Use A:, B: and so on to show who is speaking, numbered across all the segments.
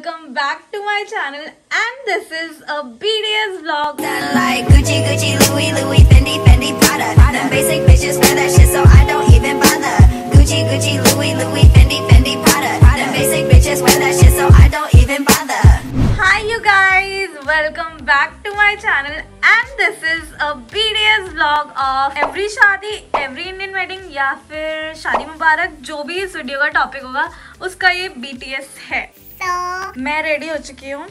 A: welcome back to my channel and this is a BDS vlog.
B: Like Gucci, Gucci, Louis, Louis, Fendi, Fendi, Prada. Prada. Basic bitches wear that shit, so I don't even bother. Gucci, Gucci, Louis, Louis, Fendi, Fendi, Prada. Prada. Basic bitches wear that shit, so I don't even bother.
A: Hi you guys, welcome back to my channel and this is a BDS vlog of every शादी every Indian wedding या फिर शादी मुबारक जो भी इस video का topic होगा उसका ये BTS है तो मैं रेडी हो चुकी हूँ।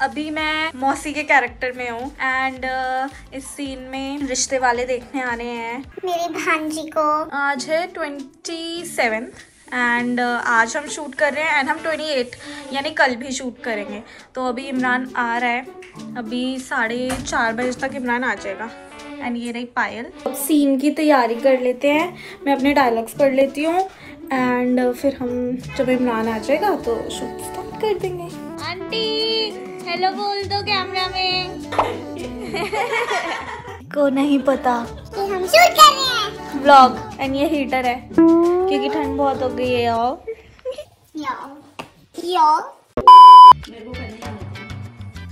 A: अभी मैं मौसी के कैरेक्टर में हूँ एंड uh, इस सीन में रिश्ते वाले देखने आने हैं।
C: मेरी भांजी को।
A: आज है ट्वेंटी सेवन एंड uh, आज हम शूट कर रहे हैं एंड हम ट्वेंटी एट यानी कल भी शूट करेंगे। तो अभी इमरान आ रहा है। अभी साढ़े चार बजे तक इमरान आ जाएगा। एंड ये रही पायल। अब सीन की तैयारी कर लेते हैं। मैं अपने डायलॉग्स पढ़ लेती हूँ। एंड फिर हम जब इमरान आ जाएगा तो शूट स्टार्ट कर देंगे। आंटी हेलो बोल दो कैमरा में। को नहीं पता।
C: कि हम शूट कर रहे हैं।
A: व्लॉग एंड ये हीटर है। क्योंकि ठंड बहुत हो गई है
C: यो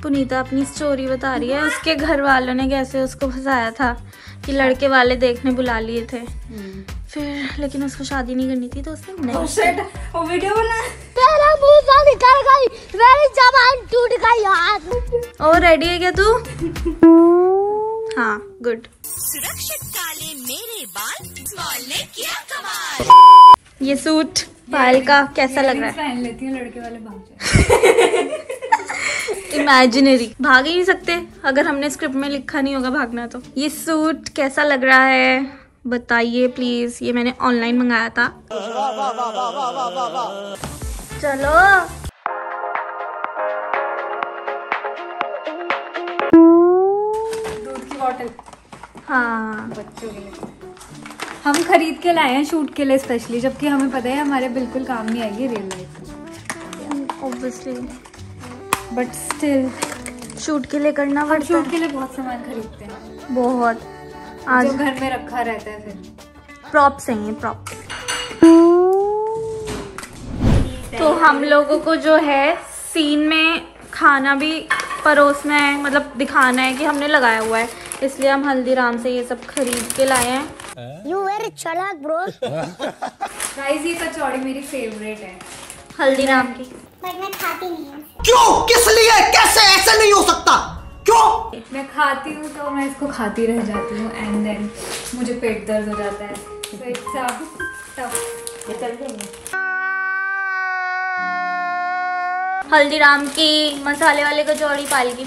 A: पुनीता अपनी स्टोरी बता रही है। उसके घर वालों ने कैसे उसको फंसाया था कि लड़के वाले देखने बुला लिए थे। फिर लेकिन उसको शादी नहीं करनी थी तो उसने नहीं
D: वो वीडियो बना।
C: तेरा मुँह से निकल गई मेरी जबान टूट गई यार।
A: ओ रेडी है क्या तू? हाँ गुड
B: सुरक्षित काले मेरे बाल ने किया कमाल।
A: ये सूट पायल का कैसा लग रहा है?
D: पहन लेती हूँ लड़के वाले भाग
A: इमेजिनरी भाग ही नहीं सकते। अगर हमने स्क्रिप्ट में लिखा नहीं होगा भागना तो। ये सूट कैसा लग रहा है? बताइए प्लीज़ ये मैंने ऑनलाइन मंगाया था। चलो।
D: दूध की बोतल
A: हाँ।
D: बच्चों के लिए। हम खरीद के लाए हैं शूट के लिए स्पेशली जबकि हमें पता है हमारे बिल्कुल काम नहीं आएगी real life
A: obviously
D: but still
A: shoot के लिए करना पड़ता।
D: शूट के लिए बहुत सामान खरीदते हैं।
A: बहुत।
D: जो घर में रखा रहता है फिर।
A: प्रॉप्स हैं ये प्रॉप तो हम लोगों को जो है सीन में खाना भी परोसना है मतलब दिखाना है कि हमने लगाया हुआ है। इसलिए हम हल्दीराम से ये सब खरीद के लाए हैं।
C: यू वेरी चालाक ब्रो
D: गाइस ये कचौड़ी मेरी फेवरेट है।
A: हल्दीराम की।
C: बट मैं खाती नहीं हूँ।
E: क्यों? किस लिए? कैसे? ऐसे नहीं हो सकता। क्यों?
D: मैं खाती हूँ तो मैं इसको खाती रह जाती हूँ एंड देन मुझे पेट दर्द हो जाता है। तो इट्स टफ
A: हल्दीराम की मसाले वाले कचौड़ी पाल की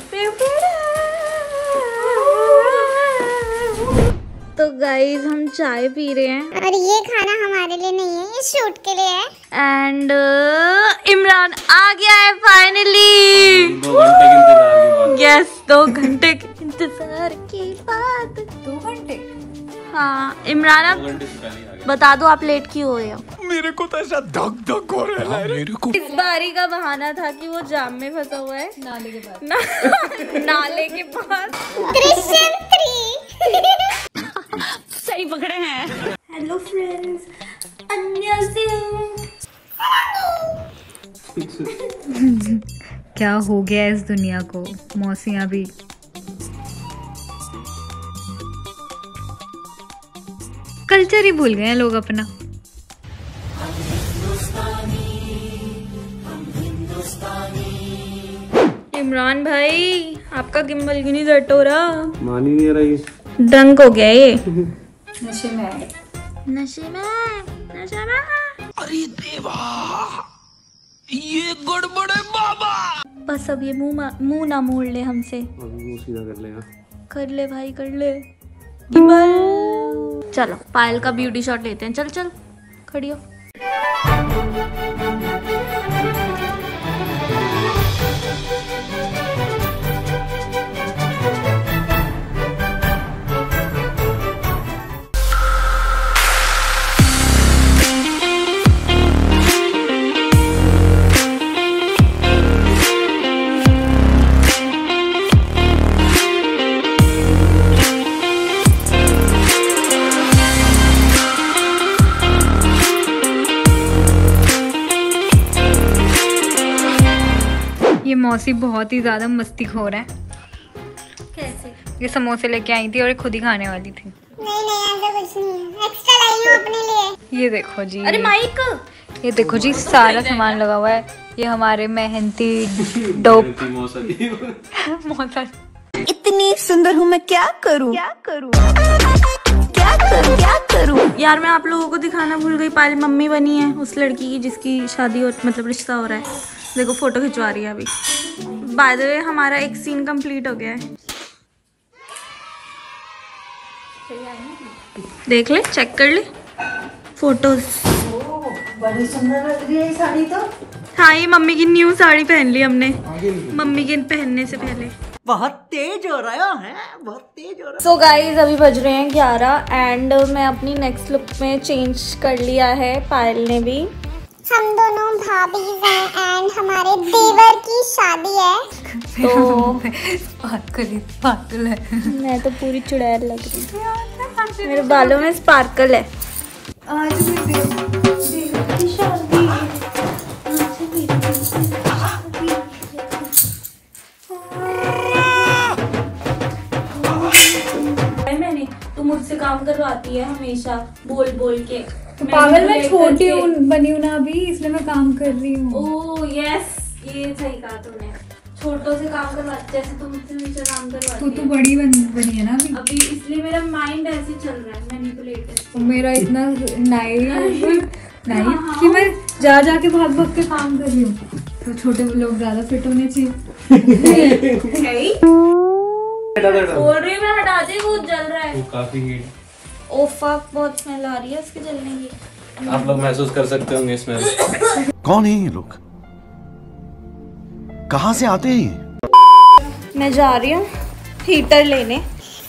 A: तो गाइज़ हम चाय पी रहे हैं।
C: और ये खाना हमारे लिए नहीं है ये शूट के लिए है।
A: एंड इमरान आ गया है
F: दो घंटे के इंतज़ार के बाद।
A: दो घंटे? हाँ इमरान
F: दो
A: अब
F: घंटे से पहले आ गया
A: बता दो आप लेट क्यों हुए हो?
E: मेरे को तो ऐसा धक धक हो रहा है मेरे को
A: इस बारी का बहाना था कि वो जाम में फंसा हुआ है।
D: नाले के बाद।
A: ना, नाले के पास सही पकड़े हैं। हेलो फ्रेंड्स अन्यसेयो
D: क्या हो गया इस दुनिया को? मौसियाँ भी। कल्चर ही भूल गए हैं लोग अपना।
A: इमरान भाई आपका गिम्बल क्यों नहीं सेट हो रहा?
F: मान ही नहीं रही
A: ड्रंक हो गया ये।
D: नशे में
A: नशे में नशे में
E: अरे देवा ये गड़बड़ है बाबा।
A: बस अब ये मुँह मुँह ना मोड़ ले हमसे।
F: सीधा कर ले
A: कर ले भाई कर ले। चलो पायल का ब्यूटी शॉट लेते हैं। चल चल। खड़ी हो।
D: मौसी बहुत ही ज़्यादा मस्ती खो रहा है।
A: कैसे?
D: ये समोसे लेके आई थी और ये खुद ही खाने वाली थी।
C: नहीं नहीं ऐसा कुछ नहीं है। एक्स्ट्रा लाई हूँ अपने लिए।
D: ये देखो जी।
A: अरे माइक।
D: ये देखो जी सारा सामान लगा हुआ है। ये हमारे मेहनती डोप। मौसा
B: इतनी सुंदर हूँ मैं क्या करूँ? क्या करूँ? क्या करूँ? क्या करूँ?
A: यार मैं आप लोगों को दिखाना भूल गई। पायल मम्मी बनी है उस लड़की की जिसकी शादी हो मतलब रिश्ता हो रहा है। देखो फ़ोटो खिंचवा रही है अभी। बाय द वे हमारा एक सीन कंप्लीट हो गया है। देख ले चेक कर ले। फ़ोटोज़
G: बड़ी सुंदर लग रही है, ये साड़ी तो
A: हाँ ये मम्मी की न्यू साड़ी पहन ली हमने। मम्मी के पहनने से पहले।
E: बहुत तेज हो रहा है बहुत तेज हो रहा
A: सो गाइज़ अभी बज रहे हैं ग्यारह एंड मैं अपनी नेक्स्ट लुक में चेंज कर लिया है पायल ने भी।
C: हम दोनों भाभी हैं हमारे देवर की शादी है।
A: तो
D: पागल पागल है
A: मैं तो पूरी चुड़ैल लग रही हूँ। मेरे बालों में स्पार्कल है।
D: आज
A: मैंने तू मुझसे काम करवाती है हमेशा बोल बोल के।
D: तो पागल मैं छोटी हूँ बनी हूँ ना अभी इसलिए मैं काम कर रही हूँ।
A: ओ यस ये सही कहा तूने छोटों से काम करवाती जैसे तुम मुझसे नीचे काम
D: तू
A: करवाती
D: तो
A: है।
D: बड़ी बन बनी है ना अभी।
A: अभी इसलिए मेरा माइंड ऐसे चल रहा है मैनिपुलेटेड
D: मेरा इतना नाइव नाइव कि मैं जा जा के भाग भाग के काम कर रही हूँ। तो छोटे लोग ज़्यादा फिट होने चाहिए।
A: बोल रही मैं हटा दे वो जल रहा है।
F: वो काफ़ी हीट
A: ओ फक बहुत स्मेल आ रही है इसके जलने की।
F: आप लोग महसूस कर सकते होंगे इसमें
H: कौन है ये लोग? कहाँ से आते हैं
A: मैं जा रही हूँ हीटर लेने।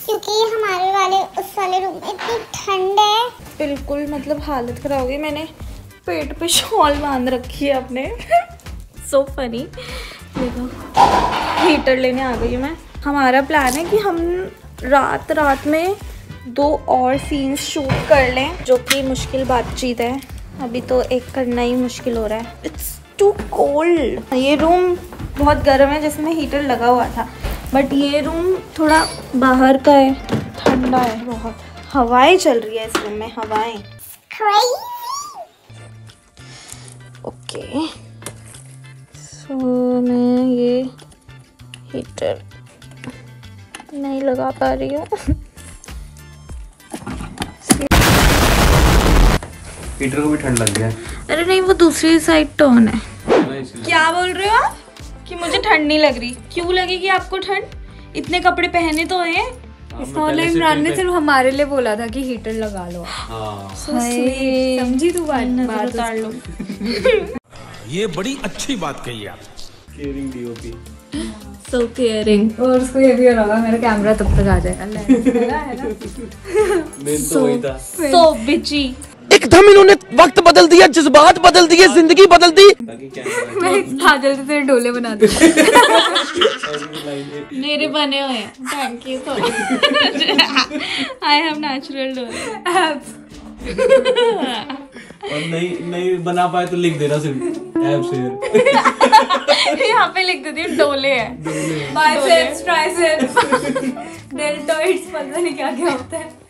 C: क्योंकि हमारे वाले उस वाले रूम में इतनी ठंड है।
A: बिल्कुल मतलब हालत खराब हो गई। मैंने पेट पे शॉल बाँध रखी है अपने। सो फनी देखो हीटर लेने आ गई मैं। हमारा प्लान है कि हम रात रात में दो और सीन्स शूट कर लें, जो कि मुश्किल बातचीत है। अभी तो एक करना ही मुश्किल हो रहा है। इट्स टू कोल्ड ये रूम बहुत गर्म है, जिसमें हीटर लगा हुआ था। बट ये रूम थोड़ा बाहर का है। ठंडा है बहुत। हवाएँ चल रही है इस रूम में, हवाएँ। ओके सो मैं ये हीटर नहीं लगा पा रही हूँ।
F: हीटर को भी ठंड लग गया
A: अरे नहीं वो दूसरी साइड टर्न है। क्या बोल रहे हो आप? कि मुझे ठंड नहीं लग रही। क्यों लगेगी आपको ठंड? इतने कपड़े पहने तो हैं।
D: मतलब इमरान ने सिर्फ़ हमारे लिए बोला था कि हीटर लगा लो।
F: हाँ।
D: समझी तू बात?
A: उतार लो।
I: ये बड़ी अच्छी बात कही आप
F: केयरिंग डीओपी
A: सो केयरिंग
D: और उसको ये भी होगा मेरा कैमरा तब तक आ जाएगा। है ना
F: तो
A: सो बिची
E: एकदम इन्होंने वक्त बदल दिया जज्बात बदल दिए ज़िंदगी बदल दी।
D: मैं से तेरे डोले बना दूँ।
A: मेरे बने हुए हैं। Thank you I have natural
F: और नहीं नहीं बना पाए तो लिख देना सिर्फ़। ऐप शेयर
A: यहाँ पे लिख देती हूँ डोले है।
D: बाइसेप्स ट्राइसेप्स डेल्टोइड्स पता नहीं क्या क्या होता है।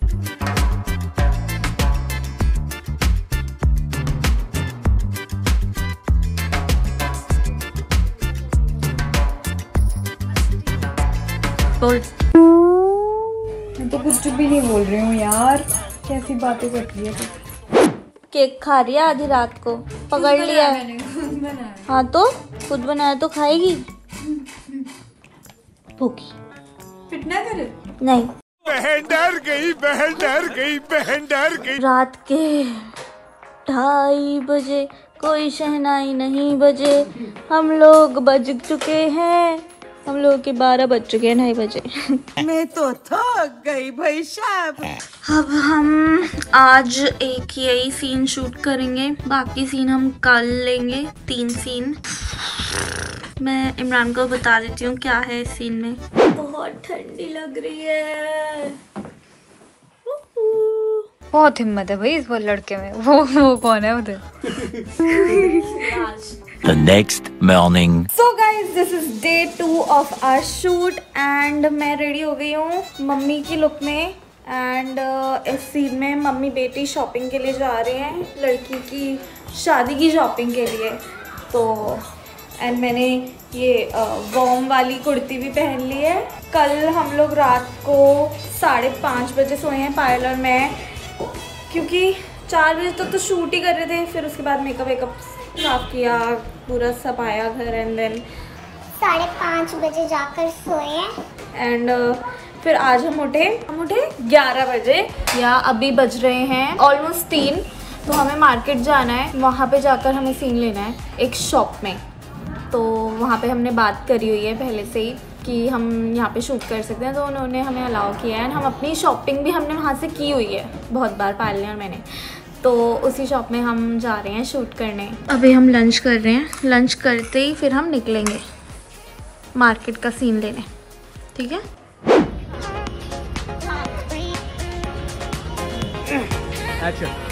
A: बोल
D: मैं तो कुछ भी नहीं बोल रही हूँ यार। कैसी बातें कर रही है तू?
A: केक खा रही है आधी रात को? पकड़ लिया। है हाँ तो? खुद बनाया तो खाएगी? भूखी।
D: करे।
A: नहीं।
I: बहन डर गई बहन डर गई बहन डर गई।
A: रात के ढाई बजे कोई शहनाई नहीं बजे। हम लोग बज चुके हैं। हम लोग के बारह बज चुके हैं ढाई बजे।
E: मैं तो थक गई भाई साहब।
A: अब हम आज एक यही सीन शूट करेंगे। बाकी सीन हम कल लेंगे तीन सीन मैं इमरान को बता देती हूँ क्या है इस सीन में। बहुत ठंडी लग रही है।
D: बहुत हिम्मत है भाई इस वो लड़के में। वो वो कौन है उधर?
H: The next morning.
D: So guys
A: this is day two of our shoot and मैं रेडी हो गई हूँ मम्मी की लुक में एंड इस सीन में मम्मी बेटी शॉपिंग के लिए जा रहे हैं लड़की की शादी की शॉपिंग के लिए तो एंड मैंने ये वॉम वाली कुर्ती भी पहन ली है कल हम लोग रात को साढ़े पाँच बजे सोए हैं पार्लर में क्योंकि चार बजे तक तो, तो शूट ही कर रहे थे फिर उसके बाद मेकअप वेकअप साफ़ किया पूरा सफाया घर एंड देन
C: साढ़े पाँच बजे जाकर सोए
A: एंड फिर आज हम उठे। हम उठे 11 बजे या अभी बज रहे हैं ऑलमोस्ट तीन तो हमें मार्केट जाना है। वहाँ पे जाकर हमें सीन लेना है एक शॉप में। तो वहाँ पे हमने बात करी हुई है पहले से ही कि हम यहाँ पे शूट कर सकते हैं तो उन्होंने हमें अलाउ किया है। एंड हम अपनी शॉपिंग भी हमने वहाँ से की हुई है बहुत बार और मैंने। तो उसी शॉप में हम जा रहे हैं शूट करने। अभी हम लंच कर रहे हैं। लंच करते ही फिर हम निकलेंगे मार्केट का सीन लेने। ठीक है?
F: एक्शन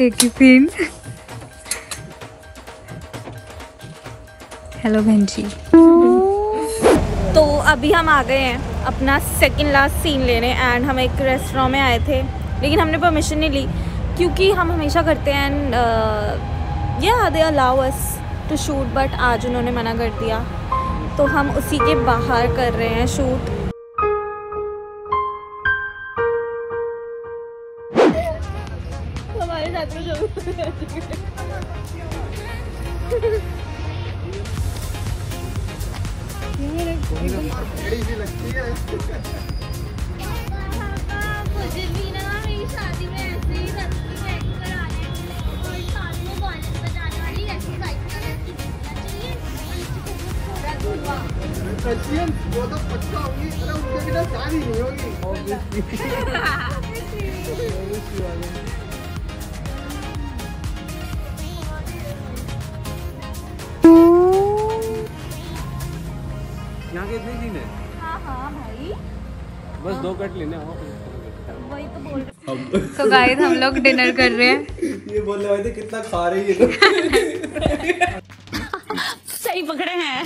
D: एक हेलो बहन जी
A: तो अभी हम आ गए हैं अपना सेकंड लास्ट सीन लेने एंड हम एक रेस्टोरेंट में आए थे, लेकिन हमने परमिशन नहीं ली क्योंकि हम हमेशा करते हैं एंड या they allow us to shoot but आज उन्होंने मना कर दिया। तो हम उसी के बाहर कर रहे हैं शूट साथ में
J: मुझे भी ना मेरी शादी में ऐसे ही रस्सी में एक्ट कराने और साथ में बॉलेट बजाने वाली रस्सी साइकिल रस्सी बजना चाहिए और इसको थोड़ा धुआँ
F: यहाँ के इतने सीन है।
A: हाँ हाँ भाई।
F: बस दो कट लेने
A: वही तो बोल रहे
D: तो गाइस हम लोग डिनर कर रहे हैं।
F: ये बोलने वाले थे कितना खा रहे हैं ये
A: सही पकड़े हैं।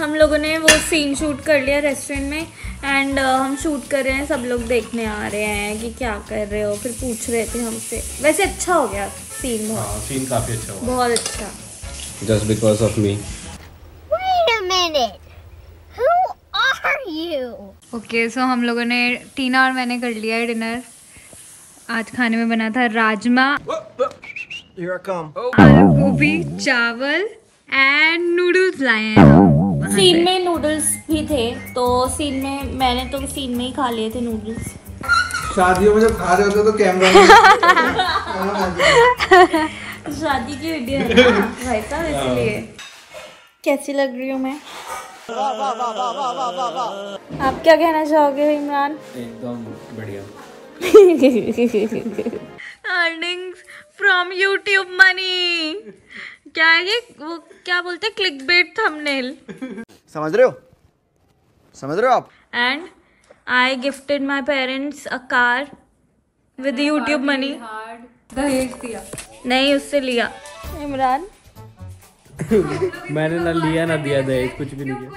A: हम लोगों ने वो सीन शूट कर लिया रेस्टोरेंट में एंड uh, हम शूट कर रहे हैं सब लोग देखने आ रहे हैं कि क्या कर रहे हो फिर पूछ रहे थे हमसे। वैसे अच्छा हो गया सीन बहुत।
F: हाँ सीन काफ़ी अच्छा हुआ।
A: बहुत अच्छा।
F: Just because of me
J: Wait a minute.
D: Okay so हम लोगों ने टीना और मैंने कर लिया है डिनर। आज खाने में बना था राजमा। आलू गोभी चावल एंड नूडल्स लाए हैं।
A: सीन में नूडल्स भी थे तो सीन में मैंने तो सीन में ही खा लिए थे नूडल्स
K: शादियों में जब खा रहे होते तो कैमरा
A: शादी की वीडियो है ना? भाई साहब इसलिए। कैसी लग रही हूँ मैं? आप क्या कहना चाहोगे इमरान?
F: एकदम बढ़िया।
A: अर्निंग्स फ्रॉम यूट्यूब मनी क्या है ये वो क्या बोलते हैं? क्लिक बेट थंबनेल
E: समझ रहे हो? समझ रहे हो आप?
A: And I gifted my parents a car with YouTube money
D: दहेज दिया।
A: नहीं उससे लिया। इमरान?
F: मैंने ना लिया ना दिया दहेज कुछ भी नहीं किया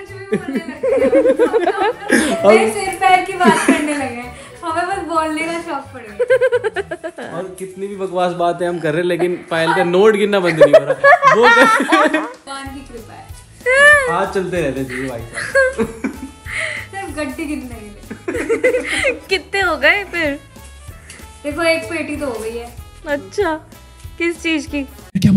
D: नहीं, सिर पैर की बात करने लगे। हमें बस बोलने का शौक पड़ गया।
F: और कितनी भी बकवास बातें हम कर रहे हैं लेकिन पायल का नोट गिनना बंद नहीं हो रहा। वो कर-
D: की कृपा है।
F: आज चलते रहते जी भाई साहब।
D: सिर्फ़ गड्डी के लिए।
A: कितने हो गए फिर?
D: देखो एक पेटी तो हो गई है।
A: अच्छा। किस चीज़ की?
D: आ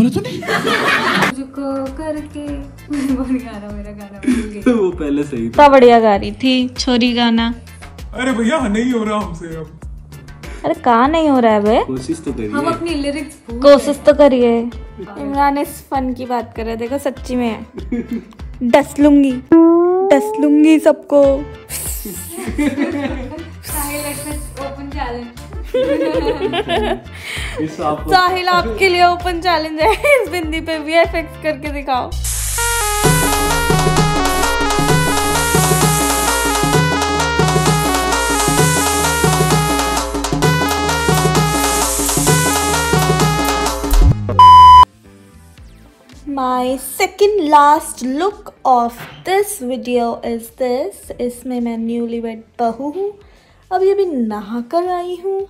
D: मेरा गाना भूल
F: वो पहले सही था।
A: बढ़िया गा रही थी छोरी गाना।
I: अरे भैया नहीं हो रहा हमसे अब।
A: अरे कहाँ नहीं हो रहा है बे
F: कोशिश तो करिए।
D: हम अपनी लिरिक्स
A: कोशिश तो करिए। इमरान इस फन की बात कर रहे देखो सच्ची में है। डस लूँगी। डस लूँगी सबको।
D: ओपन चैलेंज
A: साहिल आपके लिए ओपन चैलेंज है। इस बिंदी पे वीएफएक्स करके दिखाओ। My second last look of this video is this. इसमें मैं न्यूली वेड बहू हूँ। अभी अभी नहा कर आई हूँ।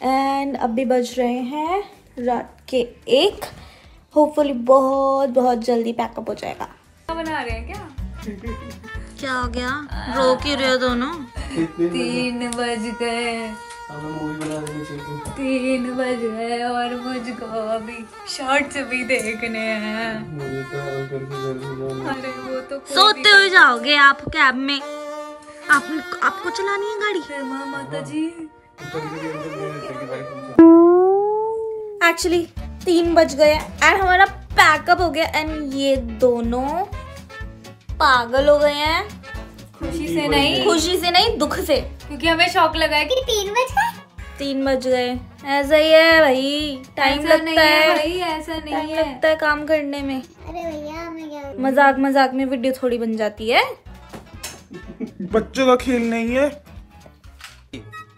A: एंड अभी बज रहे हैं रात के एक। होपफुली बहुत बहुत जल्दी पैकअप हो जाएगा।
D: बना रहे हैं क्या?
A: क्या हो गया? रो क्यों रहे हो दोनों?
D: तीन बज गए।
F: हमें मूवी बना देनी चाहिए
D: तीन बज गए और मुझको अभी शॉर्ट्स भी देखने हैं।
F: तो
D: अरे वो तो
A: सोते हुए जाओगे आप कैब में? आप आपको चलानी है गाड़ी?
D: माता जी।
A: एक्चुअली तीन बज गए एंड हमारा पैकअप हो गया। एंड ये दोनों पागल हो गए हैं।
D: खुशी से नहीं।
A: खुशी से नहीं दुख से।
D: क्योंकि हमें शौक लगा है कि
C: तीन बज गए।
A: तीन बज गए। ऐसा ही है भाई। टाइम
D: ऐसा नहीं
A: लगता
D: है
A: है।
D: भाई ऐसा नहीं
A: टाइम
D: है।
A: लगता है काम करने में।
C: अरे भैया
A: मज़ाक मज़ाक में वीडियो थोड़ी बन जाती है।
K: बच्चों का खेल नहीं है।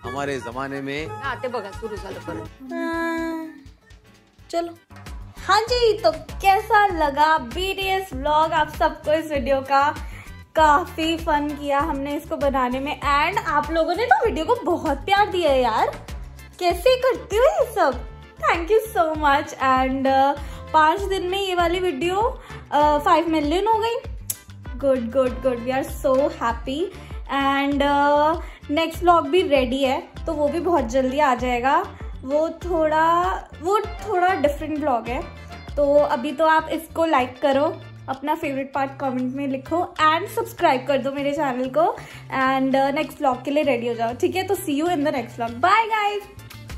H: हमारे जमाने में।
A: हाँ, चलो। हाँ जी तो कैसा लगा बीटीएस व्लॉग आप सबको इस वीडियो का काफ़ी फन किया हमने इसको बनाने में। एंड आप लोगों ने तो वीडियो को बहुत प्यार दिया है यार। कैसे करते हो ये सब? Thank you so much and पाँच दिन में ये वाली वीडियो फाइव मिलियन हो गई। Good good good we are so happy and next vlog भी रेडी है तो वो भी बहुत जल्दी आ जाएगा। वो थोड़ा वो थोड़ा डिफरेंट ब्लॉग है। तो अभी तो आप इसको लाइक करो, अपना फेवरेट पार्ट कमेंट में लिखो एंड सब्सक्राइब कर दो मेरे चैनल को। एंड नेक्स्ट व्लॉग के लिए रेडी हो जाओ, ठीक है? तो see you in the next blog bye guys